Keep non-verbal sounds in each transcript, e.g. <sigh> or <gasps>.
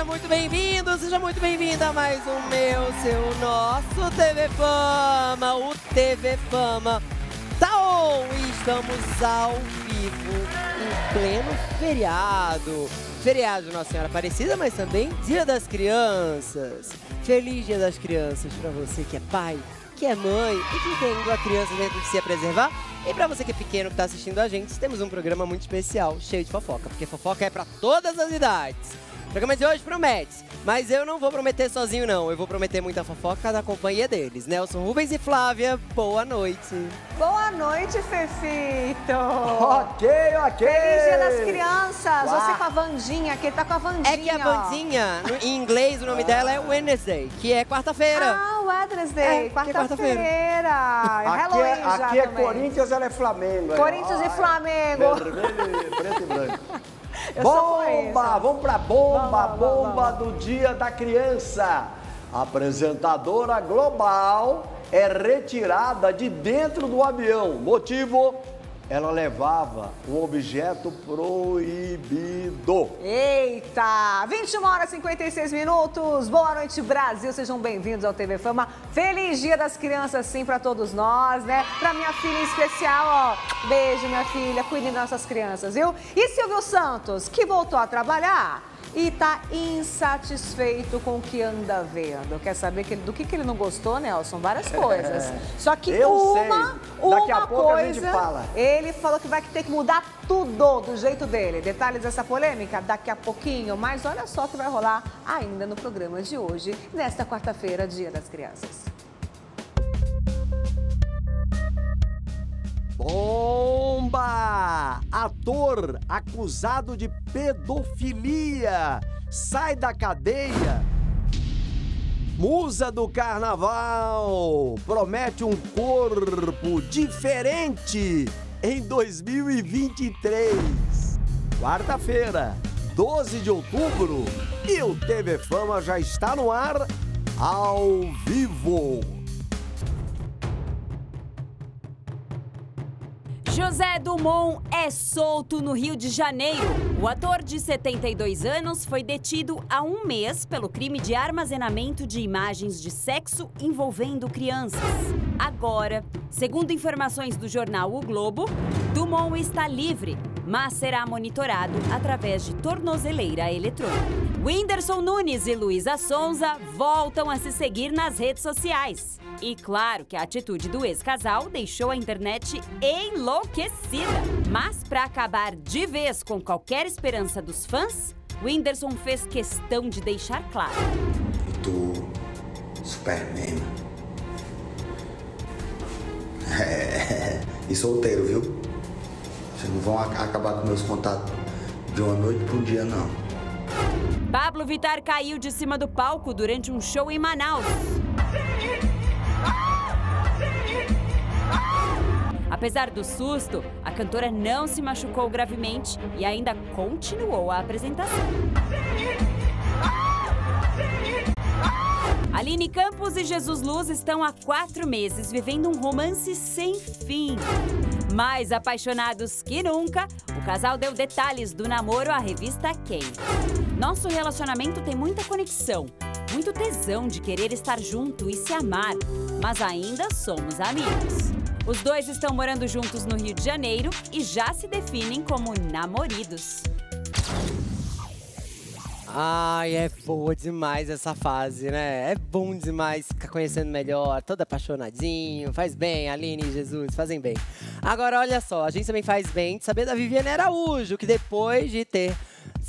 seja muito bem-vindo, seja muito bem-vinda a mais um meu, seu, nosso TV Fama, o TV Fama tá on! Estamos ao vivo em pleno feriado. Feriado de Nossa Senhora Aparecida, mas também Dia das Crianças. Feliz Dia das Crianças para você que é pai, que é mãe e que tem uma criança dentro de si a preservar. E para você que é pequeno que está assistindo a gente, temos um programa muito especial, cheio de fofoca, porque fofoca é para todas as idades. O programa de hoje promete, mas eu não vou prometer sozinho não, eu vou prometer muita fofoca da companhia deles. Nelson Rubens e Flávia, boa noite. Boa noite, Fefito. <laughs> Ok, ok. Feliz Dia das Crianças. Uau. Você com a Vandinha, que tá com a Vandinha. É que a Vandinha, no, em inglês, o nome dela é Wednesday, que é quarta-feira. Ah, Wednesday, é, quarta-feira. Quarta aqui é, aqui é Corinthians, ela é Flamengo. Corinthians e Flamengo. Vermelho, preto e branco. <laughs> <laughs> bomba! Vamos pra bomba! Vamos, bomba vamos. do Dia da Criança. A apresentadora global é retirada de dentro do avião. Motivo? Ela levava um objeto proibido. Eita! 21 horas e 56 minutos. Boa noite, Brasil. Sejam bem-vindos ao TV Fama. Feliz Dia das Crianças, sim, para todos nós, né? Para minha filha em especial, ó. Beijo, minha filha. Cuidem das nossas crianças, viu? E Silvio Santos, que voltou a trabalhar e está insatisfeito com o que anda vendo. Quer saber que ele, do que, que ele não gostou, Nelson? Várias coisas. É. Só que Eu uma, sei. Daqui uma a pouco coisa, a gente fala. ele falou que vai ter que mudar tudo do jeito dele. Detalhes dessa polêmica daqui a pouquinho, mas olha só o que vai rolar ainda no programa de hoje, nesta quarta-feira, Dia das Crianças. Bomba! Ator acusado de pedofilia sai da cadeia. Musa do Carnaval promete um corpo diferente em 2023. Quarta-feira, 12 de outubro, e o TV Fama já está no ar ao vivo. José Dumont é solto no Rio de Janeiro. O ator de 72 anos foi detido há um mês pelo crime de armazenamento de imagens de sexo envolvendo crianças. Agora, segundo informações do jornal O Globo, Dumont está livre, mas será monitorado através de tornozeleira eletrônica. Whindersson Nunes e Luísa Sonza voltam a se seguir nas redes sociais. E claro que a atitude do ex-casal deixou a internet enlouquecida. Mas para acabar de vez com qualquer esperança dos fãs, Whindersson fez questão de deixar claro. Tô Superman. É, e solteiro, viu? Vocês não vão acabar com meus contatos de uma noite para um dia, não. Pablo Vittar caiu de cima do palco durante um show em Manaus. Apesar do susto, a cantora não se machucou gravemente e ainda continuou a apresentação. Aline Campos e Jesus Luz estão há quatro meses vivendo um romance sem fim. Mais apaixonados que nunca, o casal deu detalhes do namoro à revista Quem. Nosso relacionamento tem muita conexão, muito tesão de querer estar junto e se amar, mas ainda somos amigos. Os dois estão morando juntos no Rio de Janeiro e já se definem como namoridos. Ai, é boa demais essa fase, né? É bom demais ficar conhecendo melhor, todo apaixonadinho, faz bem, Aline e Jesus, fazem bem. Agora, olha só, a gente também faz bem de saber da Viviane Araújo, que depois de ter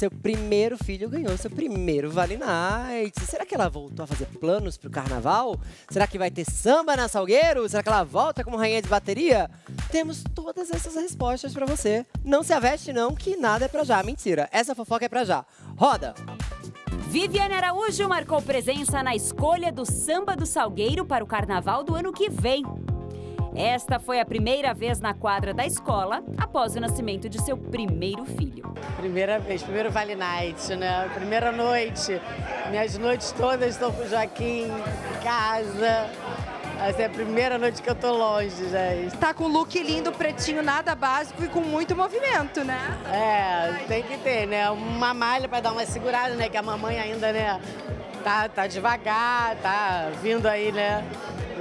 seu primeiro filho ganhou seu primeiro Vale Night. Será que ela voltou a fazer planos pro carnaval? Será que vai ter samba na Salgueiro? Será que ela volta como rainha de bateria? Temos todas essas respostas para você. Não se aveste não, que nada é pra já. Mentira, essa fofoca é pra já. Roda! Viviane Araújo marcou presença na escolha do samba do Salgueiro para o carnaval do ano que vem. Esta foi a primeira vez na quadra da escola após o nascimento de seu primeiro filho. Primeira vez, primeiro Vale Night, né? Primeira noite. Minhas noites todas estou com o Joaquim em casa. Essa é a primeira noite que eu tô longe, gente. Tá com look lindo, pretinho, nada básico e com muito movimento, né? É, tem que ter, né? Uma malha para dar uma segurada, né? Que a mamãe ainda, né? Tá, tá devagar, tá vindo aí, né?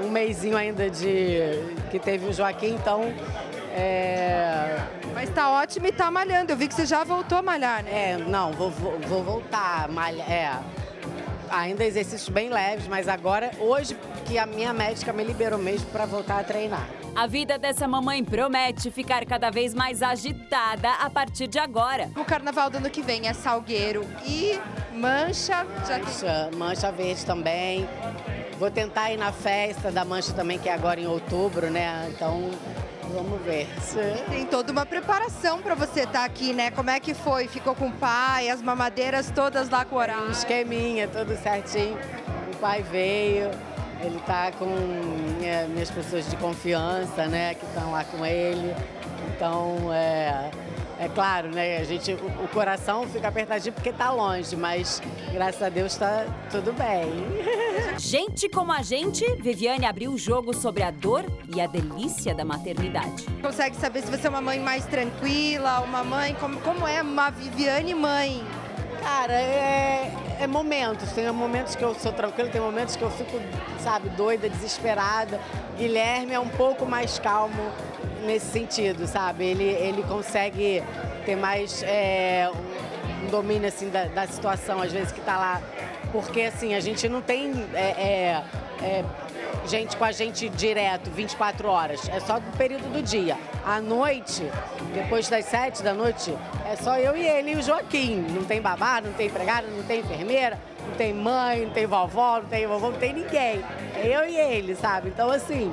Um mêsinho ainda de que teve o Joaquim, então é... Mas tá ótimo e tá malhando. Eu vi que você já voltou a malhar, né? É, não, vou, vou, vou voltar a malhar. É. Ainda exercícios bem leves, mas agora, hoje, que a minha médica me liberou mesmo para voltar a treinar. A vida dessa mamãe promete ficar cada vez mais agitada a partir de agora. O carnaval do ano que vem é Salgueiro e Mancha. Mancha, Mancha Verde também. Vou tentar ir na festa da Mancha também, que é agora em outubro, né? Então, Vamos ver. Tem toda uma preparação para você estar tá aqui, né? Como é que foi? Ficou com o pai, as mamadeiras todas lá com o horário? Um esqueminha, tudo certinho. O pai veio, ele tá com minha, minhas pessoas de confiança, né? Que estão lá com ele. Então, é claro, né? A gente, o, o coração fica apertadinho porque está longe, mas graças a Deus está tudo bem. <laughs> Gente como a gente, Viviane abriu o jogo sobre a dor e a delícia da maternidade. Consegue saber se você é uma mãe mais tranquila, uma mãe como, como é uma Viviane mãe? Cara, é, é momentos. Tem momentos que eu sou tranquila, tem momentos que eu fico, sabe, doida, desesperada. Guilherme é um pouco mais calmo nesse sentido, sabe? Ele, ele consegue ter mais é, um domínio assim, da, da situação, às vezes, que está lá porque assim, a gente não tem é, é, é, gente com a gente direto 24 horas, é só do período do dia. À noite, depois das 7 da noite, é só eu e ele e o Joaquim. Não tem babá, não tem empregada, não tem enfermeira, não tem mãe, não tem vovó, não tem vovô, não tem ninguém. É eu e ele, sabe? Então assim,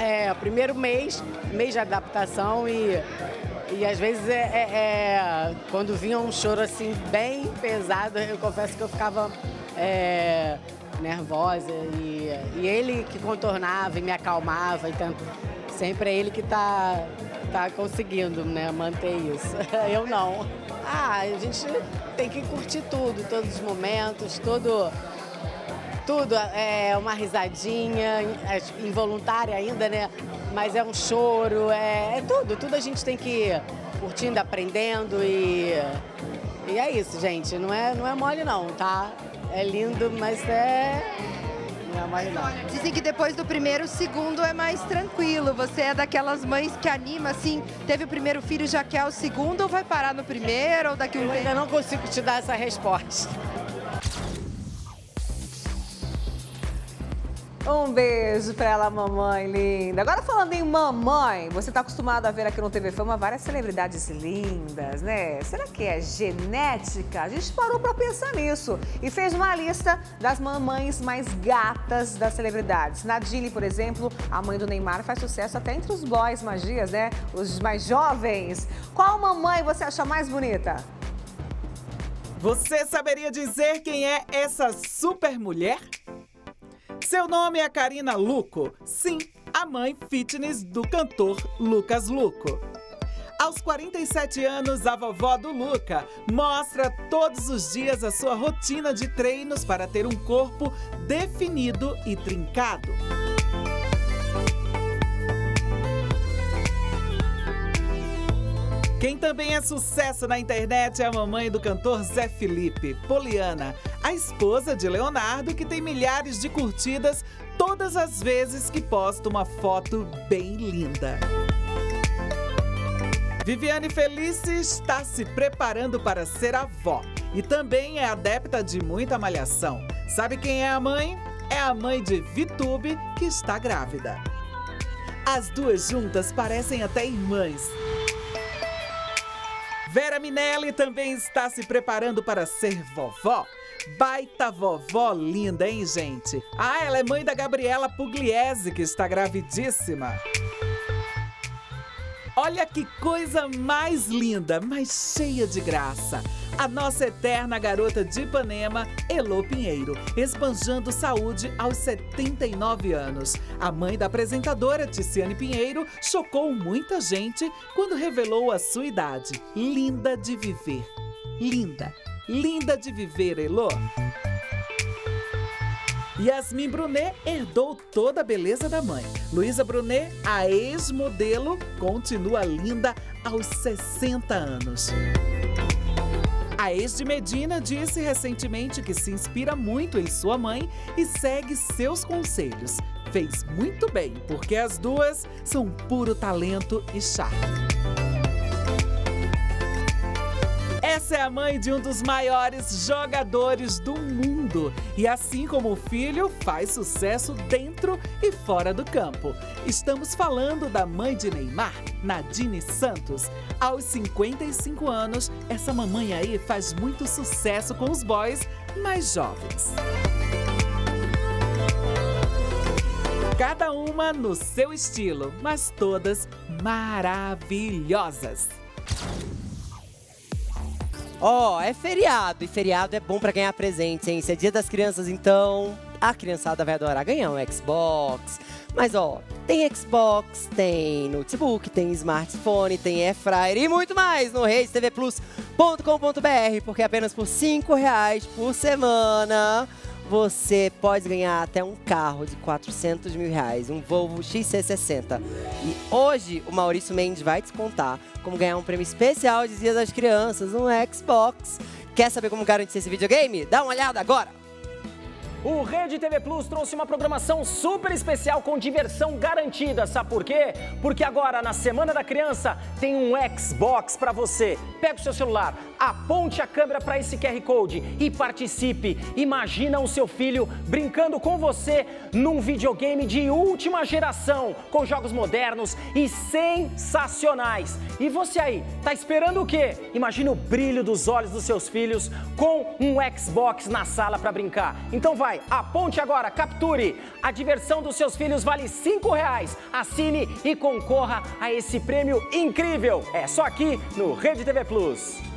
é, primeiro mês, mês de adaptação e e às vezes é, é, é, quando vinha um choro assim bem pesado, eu confesso que eu ficava é, nervosa e, e, ele que contornava e me acalmava e tanto, sempre é ele que está tá conseguindo né, manter isso. <laughs> Eu não. Ah, a gente tem que curtir tudo, todos os momentos, todo tudo, é uma risadinha, é involuntária ainda, né? Mas é um choro, é, é tudo, tudo a gente tem que ir curtindo, aprendendo e, e é isso, gente. Não é, não é mole não, tá? É lindo, mas é. Não é mole não. Dizem que depois do primeiro, o segundo é mais tranquilo. Você é daquelas mães que anima, assim, teve o primeiro filho, já quer o segundo, ou vai parar no primeiro, ou daqui um Eu ainda não consigo te dar essa resposta. Um beijo pra ela, mamãe linda. Agora falando em mamãe, você tá acostumado a ver aqui no TV Fama várias celebridades lindas, né? Será que é genética? A gente parou pra pensar nisso e fez uma lista das mamães mais gatas das celebridades. Nadine, por exemplo, a mãe do Neymar, faz sucesso até entre os boys magias, né? Os mais jovens. Qual mamãe você acha mais bonita? Você saberia dizer quem é essa super mulher? Seu nome é Karina Luco. Sim, a mãe fitness do cantor Lucas Luco. Aos 47 anos, a vovó do Luca mostra todos os dias a sua rotina de treinos para ter um corpo definido e trincado. Quem também é sucesso na internet é a mamãe do cantor Zé Felipe, Poliana, a esposa de Leonardo, que tem milhares de curtidas todas as vezes que posta uma foto bem linda. Viviane Felice está se preparando para ser avó e também é adepta de muita malhação. Sabe quem é a mãe? É a mãe de Vitube, que está grávida. As duas juntas parecem até irmãs. Vera Minelli também está se preparando para ser vovó. Baita vovó linda, hein, gente? Ah, ela é mãe da Gabriela Pugliese, que está gravidíssima. Olha que coisa mais linda, mais cheia de graça. A nossa eterna garota de Ipanema, Elô Pinheiro, esbanjando saúde aos 79 anos. A mãe da apresentadora, Ticiane Pinheiro, chocou muita gente quando revelou a sua idade. Linda de viver. Linda, linda de viver, Elô. Yasmin Brunet herdou toda a beleza da mãe. Luísa Brunet, a ex-modelo, continua linda aos 60 anos. A ex de Medina disse recentemente que se inspira muito em sua mãe e segue seus conselhos. Fez muito bem, porque as duas são puro talento e charme. Essa é a mãe de um dos maiores jogadores do mundo. E assim como o filho, faz sucesso dentro e fora do campo. Estamos falando da mãe de Neymar, Nadine Santos. Aos 55 anos, essa mamãe aí faz muito sucesso com os boys mais jovens. Cada uma no seu estilo, mas todas maravilhosas. Ó, oh, é feriado e feriado é bom para ganhar presentes, hein? Se é dia das crianças, então a criançada vai adorar ganhar um Xbox. Mas ó, tem Xbox, tem notebook, tem smartphone, tem air fryer e muito mais no reistvplus.com.br, porque apenas por R$ reais por semana você pode ganhar até um carro de 400 mil reais, um Volvo XC60. E hoje o Maurício Mendes vai te contar como ganhar um prêmio especial de Dia das Crianças, um Xbox. Quer saber como garantir esse videogame? Dá uma olhada agora! O Rede TV Plus trouxe uma programação super especial com diversão garantida. Sabe por quê? Porque agora, na Semana da Criança, tem um Xbox para você. Pega o seu celular, aponte a câmera para esse QR Code e participe. Imagina o seu filho brincando com você num videogame de última geração, com jogos modernos e sensacionais. E você aí, tá esperando o quê? Imagina o brilho dos olhos dos seus filhos com um Xbox na sala para brincar. Então vai vai. Aponte agora, capture. A diversão dos seus filhos vale cinco reais. Assine e concorra a esse prêmio incrível. É só aqui no Rede TV Plus.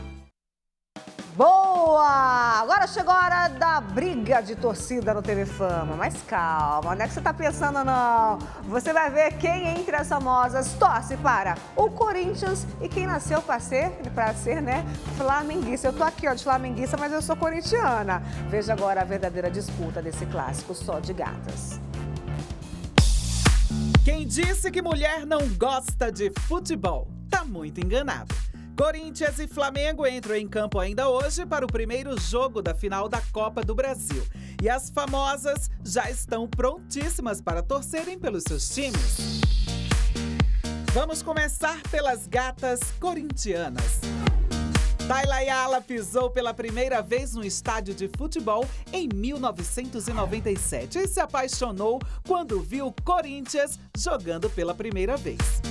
Boa! Agora chegou a hora da briga de torcida no TV Fama. Mas calma, não é que você tá pensando não. Você vai ver quem entre as famosas torce para o Corinthians e quem nasceu para ser, para ser, né, flamenguista. Eu tô aqui, ó, de flamenguista, mas eu sou corintiana. Veja agora a verdadeira disputa desse clássico só de gatas. Quem disse que mulher não gosta de futebol, tá muito enganado. Corinthians e Flamengo entram em campo ainda hoje para o primeiro jogo da final da Copa do Brasil. E as famosas já estão prontíssimas para torcerem pelos seus times. Vamos começar pelas gatas corintianas. Tayla Ayala pisou pela primeira vez no estádio de futebol em 1997 e se apaixonou quando viu o Corinthians jogando pela primeira vez.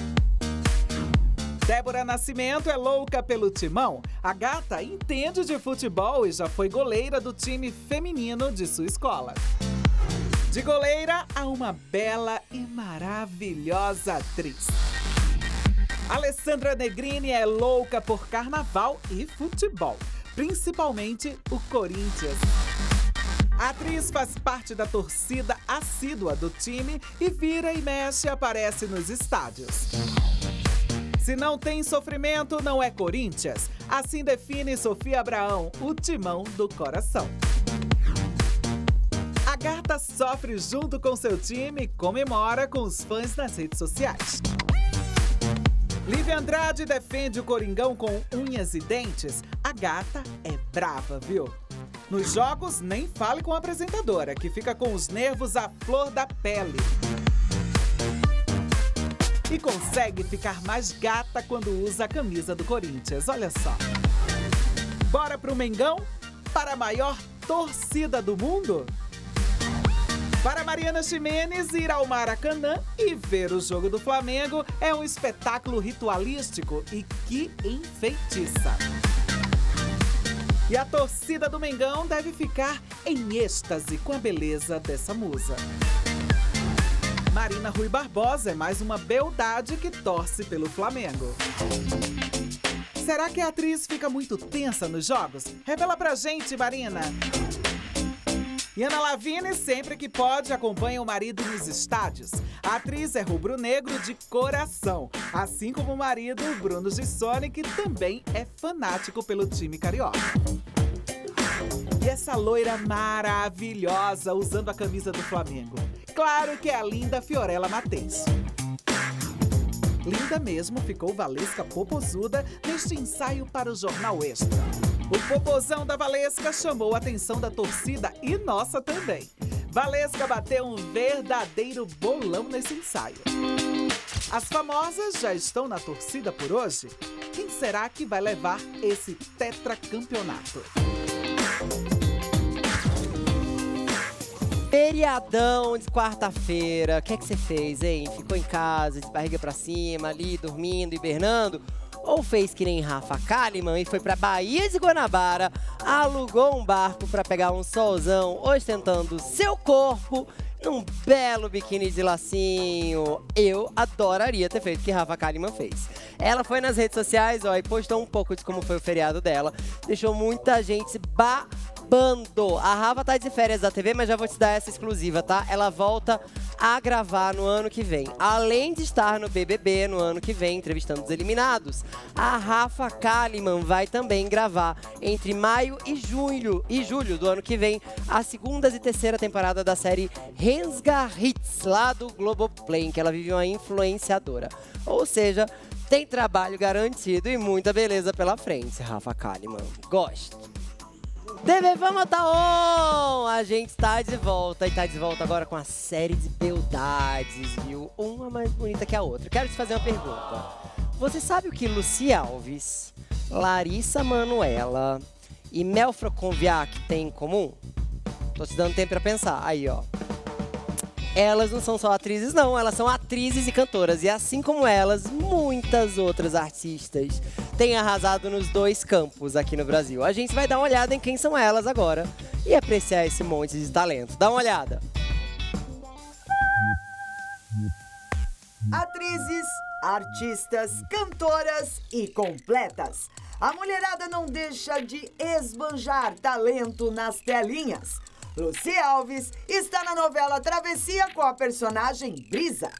Débora Nascimento é louca pelo timão. A gata entende de futebol e já foi goleira do time feminino de sua escola. De goleira a uma bela e maravilhosa atriz. Alessandra Negrini é louca por carnaval e futebol, principalmente o Corinthians. A atriz faz parte da torcida assídua do time e vira e mexe aparece nos estádios. Se não tem sofrimento, não é Corinthians. Assim define Sofia Abraão, o timão do coração. A gata sofre junto com seu time e comemora com os fãs nas redes sociais. Lívia Andrade defende o Coringão com unhas e dentes. A gata é brava, viu? Nos jogos, nem fale com a apresentadora, que fica com os nervos à flor da pele e consegue ficar mais gata quando usa a camisa do Corinthians. Olha só. Bora pro Mengão? Para a maior torcida do mundo? Para Mariana Ximenes, ir ao Maracanã e ver o jogo do Flamengo é um espetáculo ritualístico e que enfeitiça. E a torcida do Mengão deve ficar em êxtase com a beleza dessa musa. Marina Rui Barbosa é mais uma beldade que torce pelo Flamengo. Será que a atriz fica muito tensa nos jogos? Revela pra gente, Marina. E Ana sempre que pode, acompanha o marido nos estádios. A atriz é rubro-negro de coração, assim como o marido, Bruno Gissoni, que também é fanático pelo time carioca. E essa loira maravilhosa usando a camisa do Flamengo. Claro que é a linda Fiorella Matheus. Linda mesmo ficou Valesca Popozuda neste ensaio para o Jornal Extra. O popozão da Valesca chamou a atenção da torcida e nossa também. Valesca bateu um verdadeiro bolão nesse ensaio. As famosas já estão na torcida por hoje? Quem será que vai levar esse tetracampeonato? Feriadão de quarta-feira. O que é que você fez, hein? Ficou em casa, de barriga pra cima, ali, dormindo, hibernando? Ou fez que nem Rafa Kalimann e foi pra Bahia de Guanabara, alugou um barco pra pegar um solzão, ostentando seu corpo num belo biquíni de lacinho. Eu adoraria ter feito o que Rafa Kalimann fez. Ela foi nas redes sociais ó, e postou um pouco de como foi o feriado dela. Deixou muita gente babando. A Rafa tá de férias da TV, mas já vou te dar essa exclusiva, tá? Ela volta a gravar no ano que vem. Além de estar no BBB no ano que vem, entrevistando os eliminados, a Rafa Kalimann vai também gravar entre maio e julho, e julho do ano que vem a segunda e terceira temporada da série Rensga Hits, lá do Globoplay, em que ela vive uma influenciadora. Ou seja, tem trabalho garantido e muita beleza pela frente, Rafa Kalimann. Gosto. TV Fama tá on! A gente tá de volta e tá de volta agora com a série de beldades, viu? Uma mais bonita que a outra. Quero te fazer uma pergunta. Você sabe o que Lucia Alves, Larissa Manuela e Melfra Conviac têm em comum? Tô te dando tempo pra pensar. Aí, ó. Elas não são só atrizes, não. Elas são atrizes e cantoras. E assim como elas, muitas outras artistas têm arrasado nos dois campos aqui no Brasil. A gente vai dar uma olhada em quem são elas agora e apreciar esse monte de talento. Dá uma olhada. Atrizes, artistas, cantoras e completas. A mulherada não deixa de esbanjar talento nas telinhas. Lucy Alves está na novela Travessia com a personagem Brisa.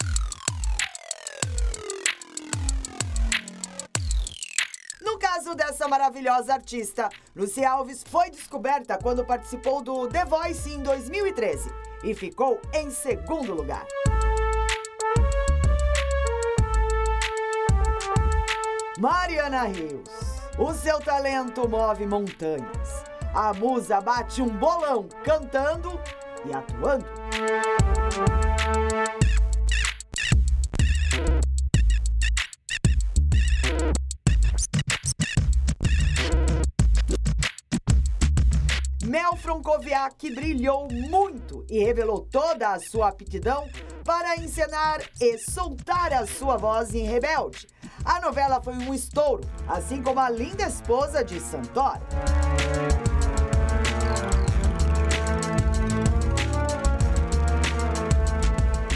No caso dessa maravilhosa artista, Lucy Alves foi descoberta quando participou do The Voice em 2013 e ficou em segundo lugar. Mariana Rios. O seu talento move montanhas. A musa bate um bolão cantando e atuando. Mel Francoviac brilhou muito e revelou toda a sua aptidão para encenar e soltar a sua voz em Rebelde. A novela foi um estouro, assim como a linda esposa de Santoro.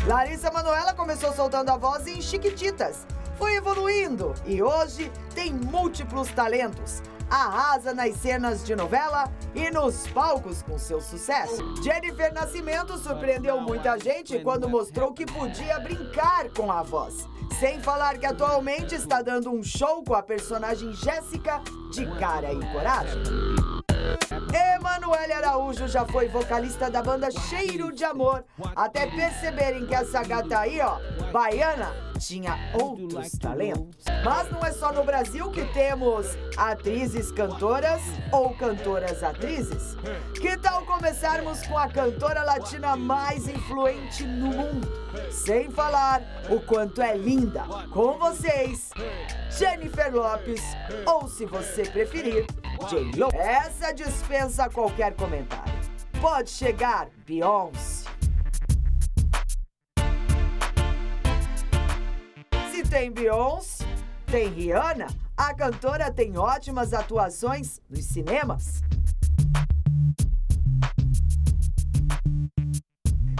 Larissa Manoela começou soltando a voz em Chiquititas. Foi evoluindo e hoje tem múltiplos talentos. Arrasa nas cenas de novela e nos palcos com seu sucesso. Jennifer Nascimento surpreendeu muita gente quando mostrou que podia brincar com a voz. Sem falar que atualmente está dando um show com a personagem Jéssica de Cara e Coragem. Emanuele Araújo já foi vocalista da banda Cheiro de Amor, até perceberem que essa gata aí, ó, baiana, tinha outros talentos. Mas não é só no Brasil que temos atrizes cantoras ou cantoras atrizes. Que tal começarmos com a cantora latina mais influente no mundo? Sem falar o quanto é linda. Com vocês, Jennifer Lopes, ou se você preferir, J-Lo. Essa dispensa qualquer comentário. Pode chegar Beyoncé. Se tem Beyoncé, tem Rihanna. A cantora tem ótimas atuações nos cinemas.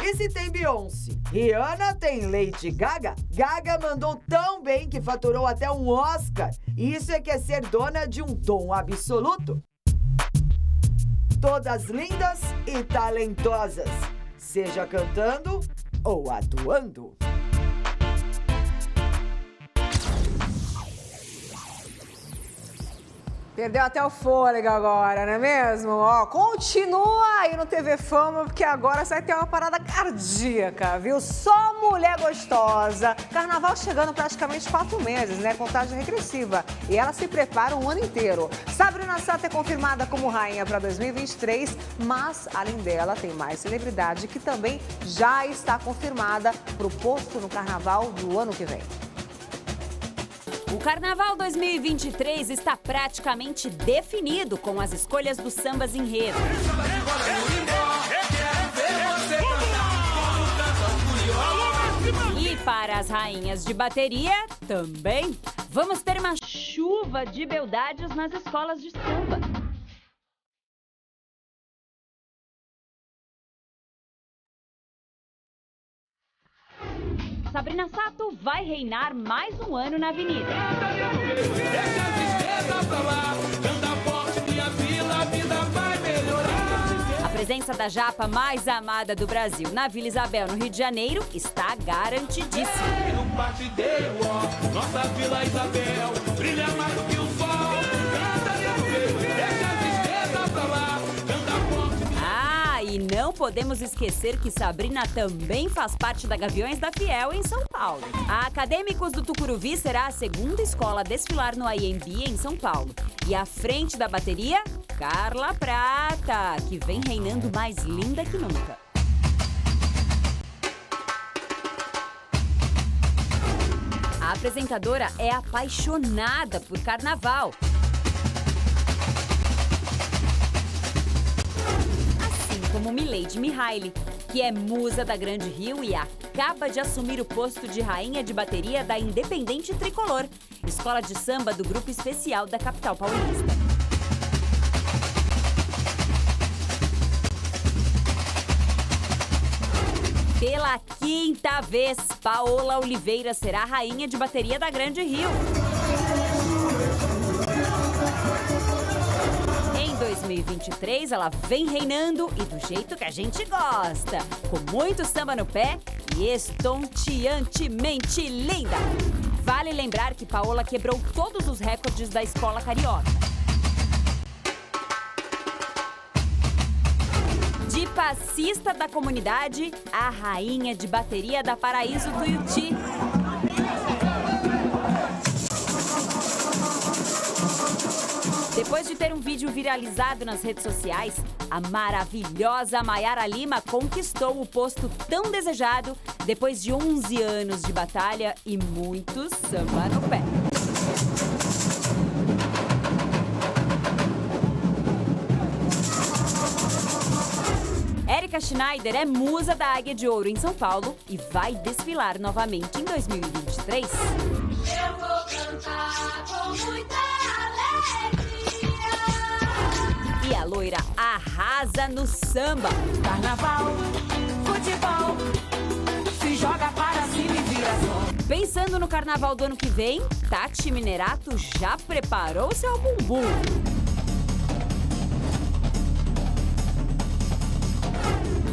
E se tem Beyoncé? Rihanna tem Lady Gaga? Gaga mandou tão bem que faturou até um Oscar. Isso é que é ser dona de um dom absoluto. Todas lindas e talentosas, seja cantando ou atuando. Perdeu até o fôlego agora, não é mesmo? Ó, continua aí no TV Fama, porque agora você vai ter uma parada cardíaca, viu? Só mulher gostosa. Carnaval chegando praticamente quatro meses, né? Contagem regressiva. E ela se prepara um ano inteiro. Sabrina Sato é confirmada como rainha para 2023, mas além dela, tem mais celebridade que também já está confirmada para o posto no Carnaval do ano que vem. O Carnaval 2023 está praticamente definido com as escolhas dos sambas enredo. E para as rainhas de bateria, também. Vamos ter uma chuva de beldades nas escolas de samba. Sabrina Sato vai reinar mais um ano na Avenida. A presença da japa mais amada do Brasil na Vila Isabel, no Rio de Janeiro, está garantidíssima. E não podemos esquecer que Sabrina também faz parte da Gaviões da Fiel em São Paulo. A Acadêmicos do Tucuruvi será a segunda escola a desfilar no IMB em São Paulo. E à frente da bateria, Carla Prata, que vem reinando mais linda que nunca. A apresentadora é apaixonada por carnaval. Como Milady Mihaly, que é musa da Grande Rio e acaba de assumir o posto de rainha de bateria da Independente Tricolor, escola de samba do grupo especial da capital paulista. Pela quinta vez, Paola Oliveira será rainha de bateria da Grande Rio. 2023, ela vem reinando e do jeito que a gente gosta, com muito samba no pé e estonteantemente linda. Vale lembrar que Paola quebrou todos os recordes da escola carioca. De passista da comunidade, a rainha de bateria da Paraíso Tuiuti. Depois de ter um vídeo viralizado nas redes sociais, a maravilhosa Maiara Lima conquistou o posto tão desejado depois de 11 anos de batalha e muito samba no pé. Érica Schneider é musa da Águia de Ouro em São Paulo e vai desfilar novamente em 2023. Eu vou cantar com muita E a loira arrasa no samba. Carnaval, futebol, se joga para cima e vira som. Pensando no carnaval do ano que vem, Tati Minerato já preparou seu bumbum.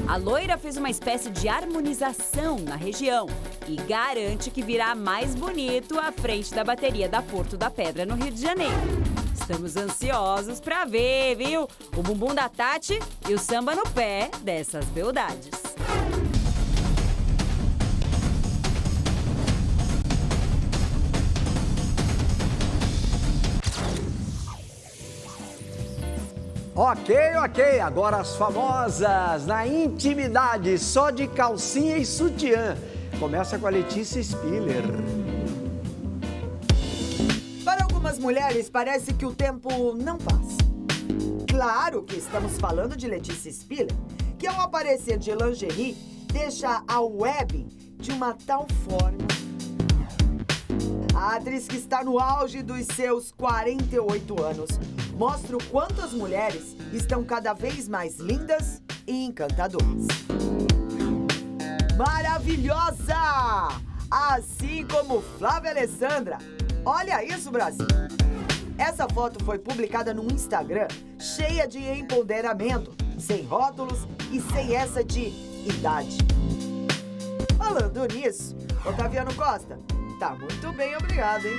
A loira fez uma espécie de harmonização na região e garante que virá mais bonito à frente da bateria da Porto da Pedra, no Rio de Janeiro. Estamos ansiosos para ver, viu? O bumbum da Tati e o samba no pé dessas beldades. Ok, ok. Agora as famosas na intimidade, só de calcinha e sutiã. Começa com a Letícia Spiller. Algumas mulheres, parece que o tempo não passa. Claro que estamos falando de Letícia Spiller, que ao aparecer de lingerie, deixa a web de uma tal forma. A atriz que está no auge dos seus 48 anos mostra o quanto as mulheres estão cada vez mais lindas e encantadoras. Maravilhosa! Assim como Flávia Alessandra. Olha isso, Brasil! Essa foto foi publicada no Instagram, cheia de empoderamento, sem rótulos e sem essa de idade. Falando nisso, Otaviano Costa, tá muito bem, obrigado, hein?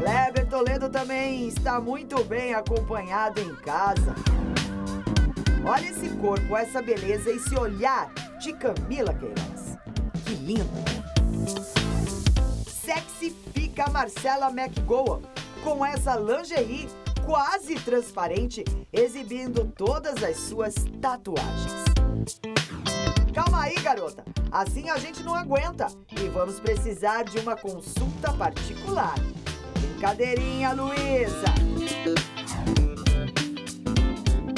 Kleber Toledo também está muito bem acompanhado em casa. Olha esse corpo, essa beleza, esse olhar de Camila Queiroz. Que lindo! Sexy fica a Marcela McGowan com essa lingerie quase transparente, exibindo todas as suas tatuagens. Calma aí, garota. Assim a gente não aguenta e vamos precisar de uma consulta particular. Brincadeirinha, Luísa.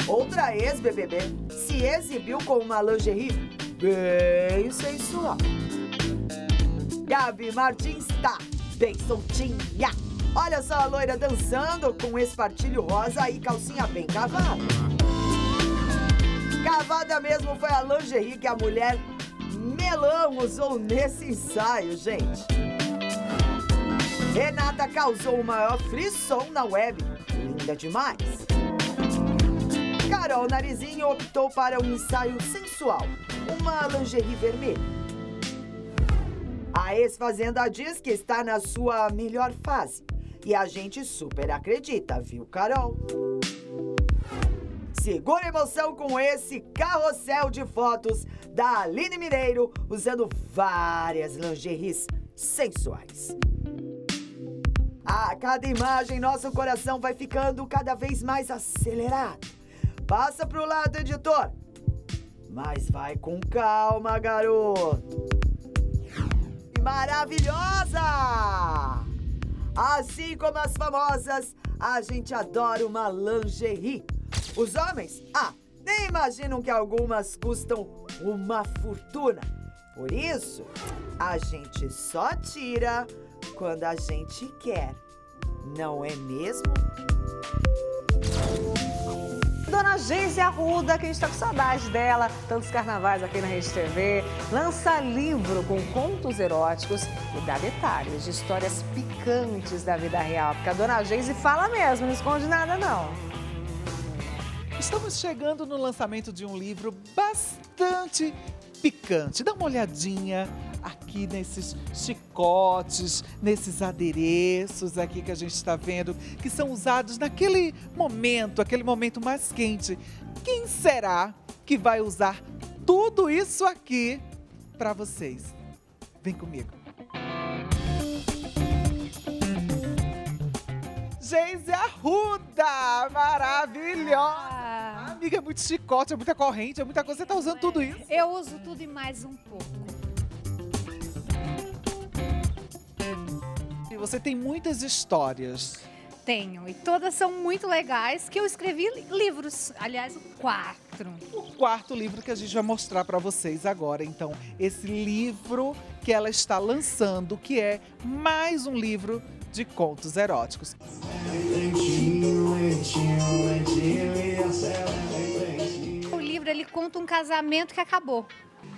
Outra ex-BBB se exibiu com uma lingerie bem sensual. Gabi Martins tá bem soltinha. Olha só a loira dançando com espartilho rosa e calcinha bem cavada. Cavada mesmo foi a lingerie que a mulher melão usou nesse ensaio, gente. Renata causou o maior frisson na web. Linda demais. Carol Narizinho optou para um ensaio sensual. Uma lingerie vermelha. A ex-fazenda diz que está na sua melhor fase. E a gente super acredita, viu, Carol? Segura emoção com esse carrossel de fotos da Aline Mineiro usando várias lingeries sensuais. A cada imagem, nosso coração vai ficando cada vez mais acelerado. Passa pro lado, editor. Mas vai com calma, garoto. Maravilhosa! Assim como as famosas, a gente adora uma lingerie. Os homens, ah, nem imaginam que algumas custam uma fortuna. Por isso, a gente só tira quando a gente quer. Não é mesmo? Dona Geise Arruda, que a gente tá com saudade dela, tantos carnavais aqui na Rede TV, lança livro com contos eróticos e dá detalhes de histórias picantes da vida real. Porque a Dona Geise fala mesmo, não esconde nada não. Estamos chegando no lançamento de um livro bastante picante. Dá uma olhadinha aqui nesses chicotes, nesses adereços aqui que a gente está vendo, que são usados naquele momento, aquele momento mais quente. Quem será que vai usar tudo isso aqui para vocês? Vem comigo. Geise Arruda, maravilhosa! Amiga, é muito chicote, é muita corrente, é muita coisa. Você tá usando tudo isso? Eu uso tudo e mais um pouco. Você tem muitas histórias. Tenho, e todas são muito legais, que eu escrevi li- livros, aliás, quatro. O quarto livro que a gente vai mostrar para vocês agora. Então, esse livro que ela está lançando, que é mais um livro de contos eróticos. O livro, ele conta um casamento que acabou.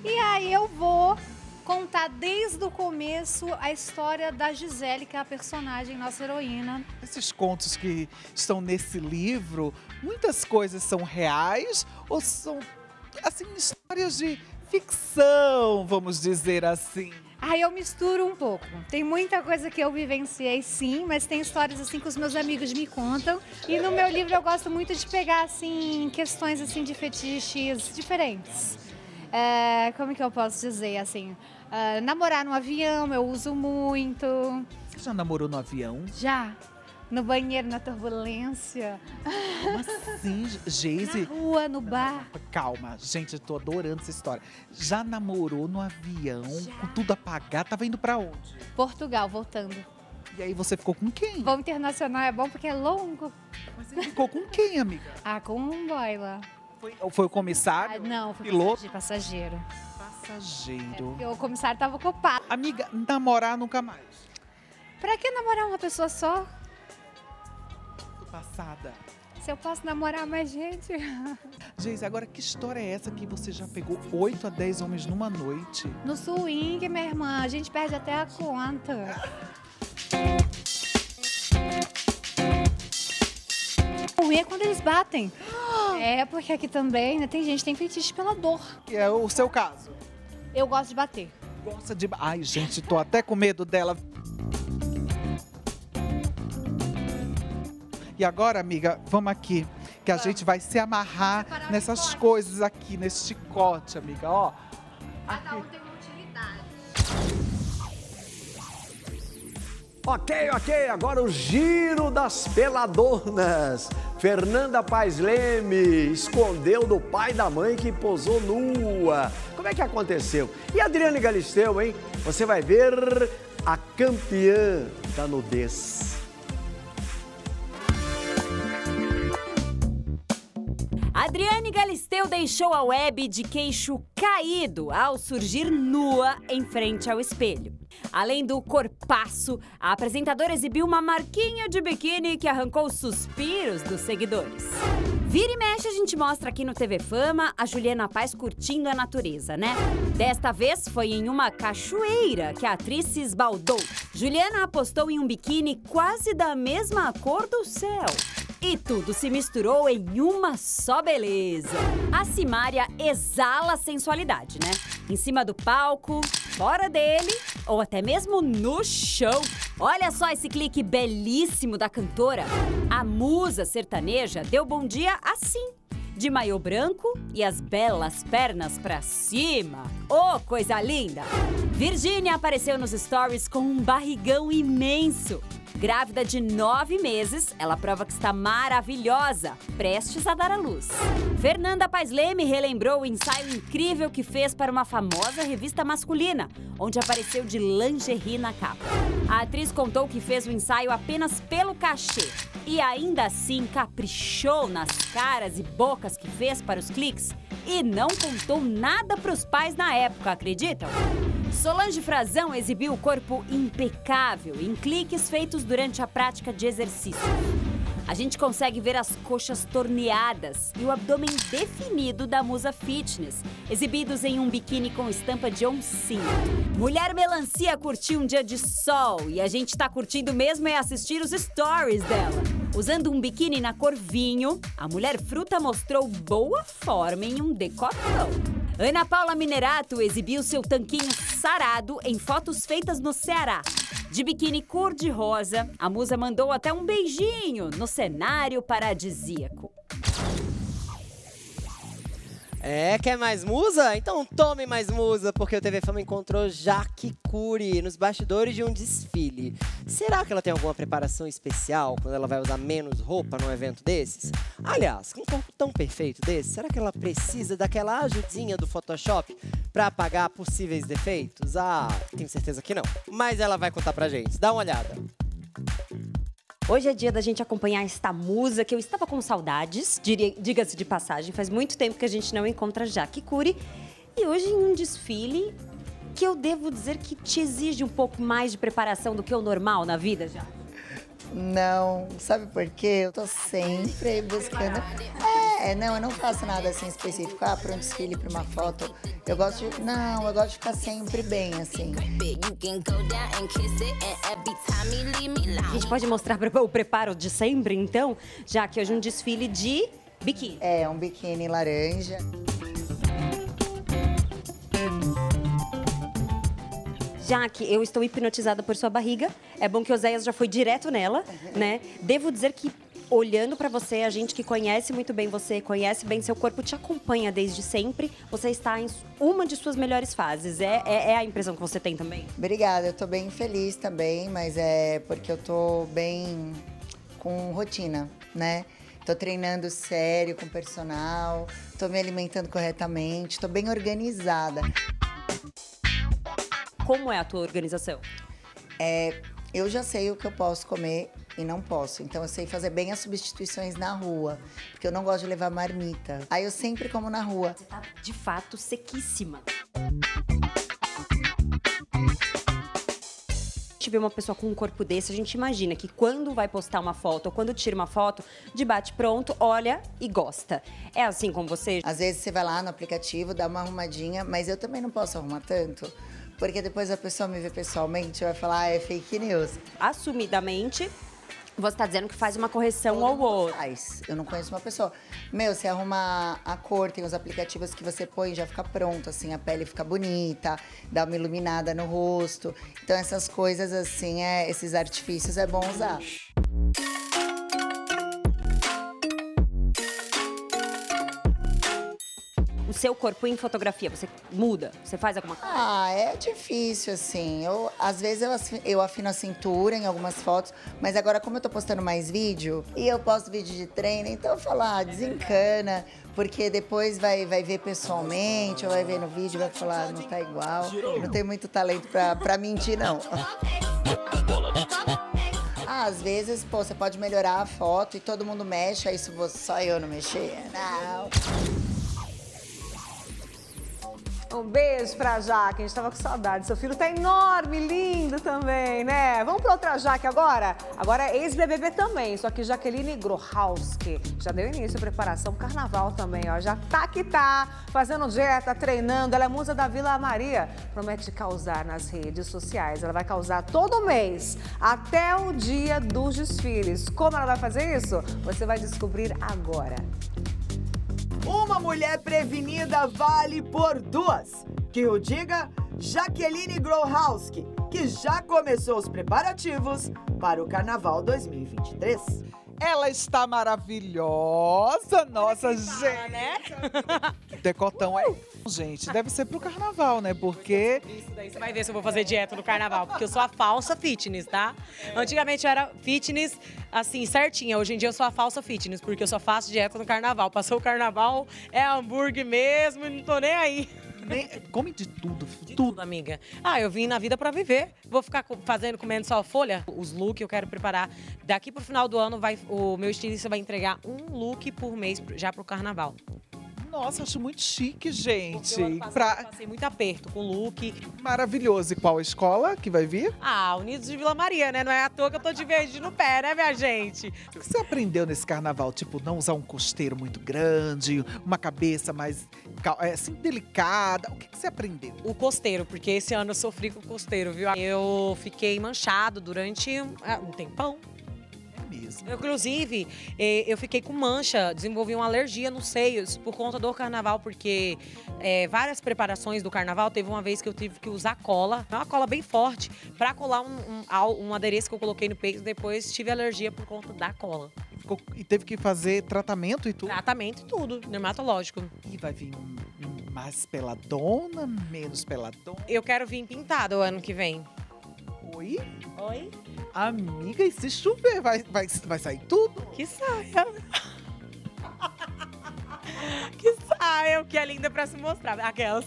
E aí eu vou contar desde o começo a história da Gisele, que é a personagem, nossa heroína. Esses contos que estão nesse livro, muitas coisas são reais ou são, assim, histórias de ficção, vamos dizer assim. Aí eu misturo um pouco. Tem muita coisa que eu vivenciei, sim, mas tem histórias assim que os meus amigos me contam. E no meu livro eu gosto muito de pegar assim questões assim de fetiches diferentes. É, como que eu posso dizer assim? Ah, namorar no avião eu uso muito. Você já namorou no avião? Já. No banheiro, na turbulência. Como assim, <laughs> Geise? Na rua, no bar. Calma, gente, eu tô adorando essa história. Já namorou no avião, com tudo apagado, tava indo pra onde? Portugal, voltando. E aí você ficou com quem? Voo internacional é bom porque é longo. Você ficou com quem, amiga? Ah, com um boy lá. Foi, foi o comissário? Ah, não, foi Piloto? passageiro. Passageiro. Porque o comissário tava ocupado. Amiga, namorar nunca mais. Pra que namorar uma pessoa só? Passada. Se eu posso namorar mais gente. <laughs> Geise, agora que história é essa que você já pegou 8 a 10 homens numa noite? No swing, minha irmã, a gente perde até a conta. O ruim é quando eles batem. <gasps> É, porque aqui também, né, tem gente que tem fetiche pela dor. Que é o seu caso. Eu gosto de bater. Gosta de. Ai, gente, tô até com medo dela. E agora, amiga, vamos aqui, que a gente vai se amarrar nessas coisas aqui, nesse chicote, amiga, ó. Cada um tem uma utilidade. Ok, ok, agora o giro das peladonas. Fernanda Paes Leme escondeu do pai e da mãe que posou nua. Como é que aconteceu? E Adriane Galisteu, hein? Você vai ver a campeã da nudez. Adriane Galisteu deixou a web de queixo caído ao surgir nua em frente ao espelho. Além do corpaço, a apresentadora exibiu uma marquinha de biquíni que arrancou suspiros dos seguidores. Vira e mexe, a gente mostra aqui no TV Fama a Juliana Paz curtindo a natureza, né? Desta vez foi em uma cachoeira que a atriz se esbaldou. Juliana apostou em um biquíni quase da mesma cor do céu. E tudo se misturou em uma só beleza. A Simária exala sensualidade, né? Em cima do palco, fora dele ou até mesmo no chão. Olha só esse clique belíssimo da cantora. A musa sertaneja deu bom dia assim. De maiô branco e as belas pernas pra cima. Oh, coisa linda! Virgínia apareceu nos stories com um barrigão imenso. Grávida de nove meses, ela prova que está maravilhosa, prestes a dar à luz. Fernanda Paes Leme relembrou o ensaio incrível que fez para uma famosa revista masculina, onde apareceu de lingerie na capa. A atriz contou que fez o ensaio apenas pelo cachê e ainda assim caprichou nas caras e bocas que fez para os cliques e não contou nada para os pais na época, acreditam? Solange Frazão exibiu o corpo impecável em cliques feitos durante a prática de exercício. A gente consegue ver as coxas torneadas e o abdômen definido da musa fitness, exibidos em um biquíni com estampa de oncinha. Mulher Melancia curtiu um dia de sol e a gente tá curtindo mesmo é assistir os stories dela. Usando um biquíni na cor vinho, a mulher fruta mostrou boa forma em um decotão. Ana Paula Minerato exibiu seu tanquinho sarado em fotos feitas no Ceará. De biquíni cor-de-rosa, a musa mandou até um beijinho no cenário paradisíaco. É, quer mais musa? Então tome mais musa, porque o TV Fama encontrou Jaque Curi nos bastidores de um desfile. Será que ela tem alguma preparação especial quando ela vai usar menos roupa num evento desses? Aliás, com um corpo tão perfeito desse, será que ela precisa daquela ajudinha do Photoshop para apagar possíveis defeitos? Ah, tenho certeza que não. Mas ela vai contar pra gente. Dá uma olhada. Hoje é dia da gente acompanhar esta musa que eu estava com saudades, diga-se de passagem. Faz muito tempo que a gente não encontra Jaque Curi. E hoje em um desfile que eu devo dizer que te exige um pouco mais de preparação do que o normal na vida já. Não, sabe por quê? Eu tô sempre buscando. É, não, eu não faço nada assim específico. Ah, para um desfile, para uma foto. Eu gosto de. Não, eu gosto de ficar sempre bem, assim. A gente pode mostrar pra- o preparo de sempre, então? Já que hoje é um desfile de biquíni. É, um biquíni laranja. Já que eu estou hipnotizada por sua barriga, é bom que o Zéias já foi direto nela, né? Devo dizer que olhando pra você, a gente que conhece muito bem você, conhece bem seu corpo, te acompanha desde sempre. Você está em uma de suas melhores fases. É, é, é a impressão que você tem também? Obrigada, eu tô bem feliz também, mas é porque eu tô bem com rotina, né? Tô treinando sério com personal, tô me alimentando corretamente, tô bem organizada. Como é a tua organização? É, eu já sei o que eu posso comer e não posso. Então eu sei fazer bem as substituições na rua, porque eu não gosto de levar marmita. Aí eu sempre como na rua. Você tá de fato sequíssima. gente vê uma pessoa com um corpo desse, a gente imagina que quando vai postar uma foto ou quando tira uma foto, de bate pronto, olha e gosta. É assim com você? Às vezes você vai lá no aplicativo, dá uma arrumadinha, mas eu também não posso arrumar tanto. Porque depois a pessoa me vê pessoalmente e vai falar, ah, é fake news. Assumidamente, você tá dizendo que faz uma correção ou outra. Faz. Eu não conheço uma pessoa. Meu, você arruma a cor, tem os aplicativos que você põe e já fica pronto, assim, a pele fica bonita, dá uma iluminada no rosto. Então essas coisas, assim, é, esses artifícios é bom usar. Seu corpo em fotografia? Você muda? Você faz alguma coisa? Ah, é difícil, assim. Eu, às vezes eu, eu afino a cintura em algumas fotos, mas agora, como eu tô postando mais vídeo, e eu posto vídeo de treino, então eu falo, ah, desencana, porque depois vai, vai ver pessoalmente, ou vai ver no vídeo vai falar, não tá igual. Não tem muito talento pra, pra mentir, não. Ah, às vezes, pô, você pode melhorar a foto e todo mundo mexe, aí se você, só eu não mexer, não. Um beijo pra Jaque, a gente tava com saudade. Seu filho tá enorme, lindo também, né? Vamos pra outra Jaque agora? Agora é ex-BBB também, só que Jaqueline Grohowski já deu início à preparação carnaval também, ó. Já tá que tá, fazendo dieta, treinando. Ela é musa da Vila Maria. Promete causar nas redes sociais. Ela vai causar todo mês, até o dia dos desfiles. Como ela vai fazer isso? Você vai descobrir agora. Uma mulher prevenida vale por duas. Que o diga Jaqueline Grohowski, que já começou os preparativos para o Carnaval 2023. Ela está maravilhosa, nossa gente. né? <laughs> Que decotão é. Gente, deve ser pro carnaval, né? Porque Isso daí você vai ver se eu vou fazer dieta no carnaval, porque eu sou a falsa fitness, tá? Antigamente eu era fitness, assim, certinha. Hoje em dia eu sou a falsa fitness, porque eu só faço dieta no carnaval. Passou o carnaval, é hambúrguer mesmo, e não tô nem aí. come de tudo, de tudo. amiga. Ah, eu vim na vida pra viver. Vou ficar fazendo, comendo só folha? Os looks eu quero preparar. Daqui pro final do ano, vai, o meu estilista vai entregar um look por mês já pro carnaval. Nossa, acho muito chique, gente. Porque o passado Pra- passei muito aperto com look. Maravilhoso. E qual a escola que vai vir? Ah, Unidos de Vila Maria, né? Não é à toa que eu tô de verde no pé, né, minha gente? O que você aprendeu nesse carnaval? Tipo, não usar um costeiro muito grande, uma cabeça mais é, assim, delicada. O que, você aprendeu? O costeiro, porque esse ano eu sofri com o costeiro, viu? Eu fiquei manchado durante ah, um tempão. É. Eu, inclusive, eh, eu fiquei com mancha, desenvolvi uma alergia nos seios por conta do carnaval, porque eh, várias preparações do carnaval, teve uma vez que eu tive que usar cola, uma cola bem forte, pra colar um, um, um adereço que eu coloquei no peito, depois tive alergia por conta da cola. Ficou- e teve que fazer tratamento e tudo? Tratamento e tudo, dermatológico. E vai vir mais peladona, menos peladona? Eu quero vir pintada o ano que vem. Oi? Oi? Amiga, e se chover, vai, vai, vai sair tudo? Que saia. <laughs> que saia, o que é linda pra se mostrar. Aquelas.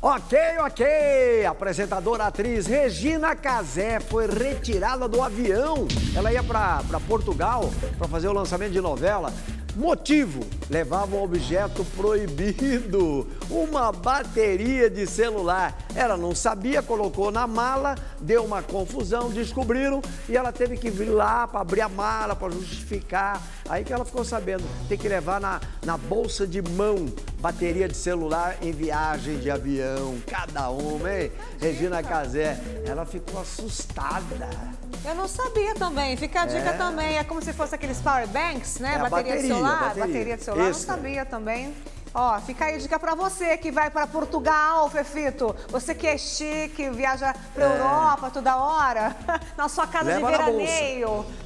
Ok, ok. Apresentadora atriz Regina Casé foi retirada do avião. Ela ia para Portugal para fazer o lançamento de novela. Motivo: levava um objeto proibido, uma bateria de celular. Ela não sabia, colocou na mala, deu uma confusão, descobriram e ela teve que vir lá para abrir a mala, para justificar. Aí que ela ficou sabendo, tem que levar na, na bolsa de mão bateria de celular em viagem de avião. Cada uma, hein? Regina Casé, ela ficou assustada. Eu não sabia também. Fica a dica É. também. É como se fosse aqueles power banks, né? É, a bateria, de bateria, celular. bateria. de celular. Não sabia também. Ó, fica aí a dica pra você que vai pra Portugal, Fefito. Você que é chique, viaja pra É. Europa toda hora. <laughs> Na sua casa Leva de veraneio. <laughs>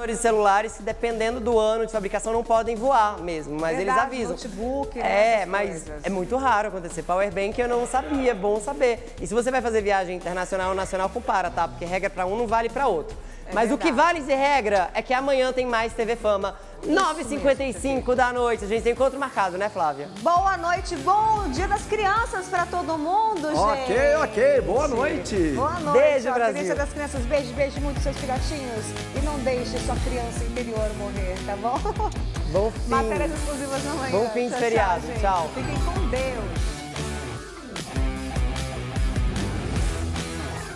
De celulares, que dependendo do ano de fabricação, não podem voar mesmo, mas Verdade, eles avisam. notebook, né, É, mas coisas. é muito raro acontecer. Powerbank eu não sabia, é bom saber. E se você vai fazer viagem internacional ou nacional, compara, tá? Porque regra pra um não vale pra outro. É mas o que vale ser regra é que amanhã tem mais TV Fama. 9h55 da noite. A gente tem encontro marcado, né, Flávia? Boa noite, bom dia das crianças pra todo mundo, gente. Ok, ok. Boa noite. Boa noite. Beijo, ó, Brasil. Feliz das crianças. Beijo, beijo muito seus filhotinhos. E não deixe sua criança interior morrer, tá bom? Bom fim. Matérias exclusivas amanhã. Bom fim de Tchau, feriado. gente. Tchau. Fiquem com Deus.